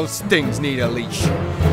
those things need a leash.